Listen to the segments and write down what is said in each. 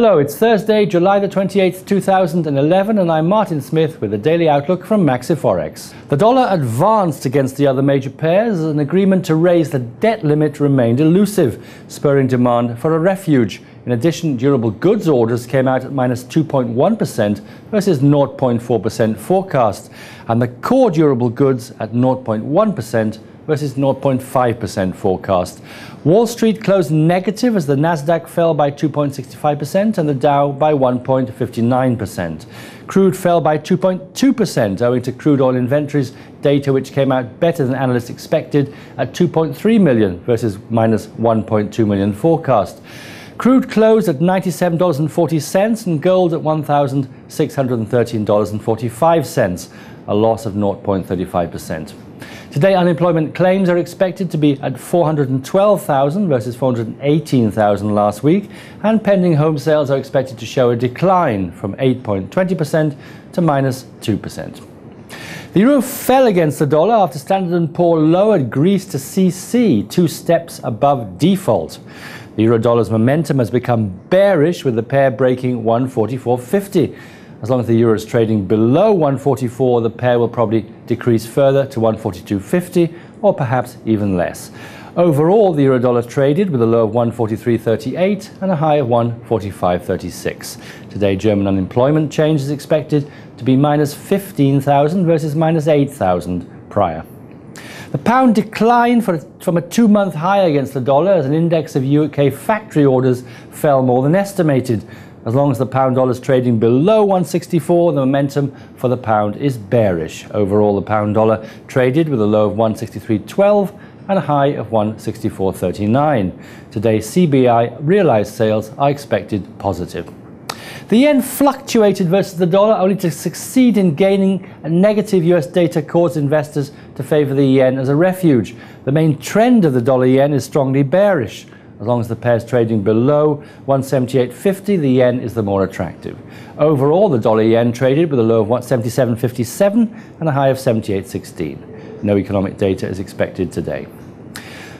Hello, it's Thursday, July the 28th, 2011, and I'm Martin Smith with the Daily Outlook from Maxiforex. The dollar advanced against the other major pairs as an agreement to raise the debt limit remained elusive, spurring demand for a refuge. In addition, durable goods orders came out at minus 2.1 versus 0.4% forecast, and the core durable goods at 0.1% versus 0.5% forecast. Wall Street closed negative as the Nasdaq fell by 2.65% and the Dow by 1.59%. Crude fell by 2.2% owing to crude oil inventories data which came out better than analysts expected at 2.3 million versus minus 1.2 million forecast. Crude closed at $97.40 and gold at $1,613.45, a loss of 0.35%. Today, unemployment claims are expected to be at 412,000 versus 418,000 last week, and pending home sales are expected to show a decline from 8.20% to minus 2%. The euro fell against the dollar after Standard & Poor lowered Greece to CC, two steps above default. The euro dollar's momentum has become bearish with the pair breaking 144.50. As long as the euro is trading below 144, the pair will probably decrease further to 142.50 or perhaps even less. Overall, the euro dollar traded with a low of 143.38 and a high of 145.36. Today, German unemployment change is expected to be minus 15,000 versus minus 8,000 prior. The pound declined from a two month high against the dollar as an index of UK factory orders fell more than estimated. As long as the pound dollar is trading below 164, the momentum for the pound is bearish. Overall, the pound dollar traded with a low of 163.12 and a high of 164.39. Today, CBI realized sales are expected positive. The yen fluctuated versus the dollar only to succeed in gaining a negative US data caused investors to favor the yen as a refuge. The main trend of the dollar yen is strongly bearish. As long as the pair is trading below 178.50, the yen is the more attractive. Overall, the dollar yen traded with a low of 177.57 and a high of 78.16. No economic data is expected today.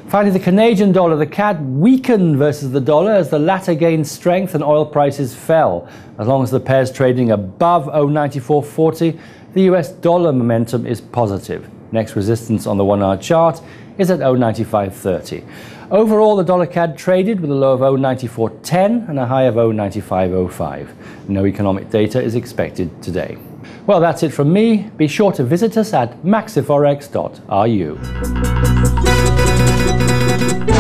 Finally, the Canadian dollar, the CAD weakened versus the dollar as the latter gained strength and oil prices fell. As long as the pair is trading above 094.40, the US dollar momentum is positive. Next resistance on the one hour chart is at 095.30. Overall, the dollar CAD traded with a low of 094.10 and a high of 095.05. No economic data is expected today. Well, that's it from me. Be sure to visit us at maxiforex.ru.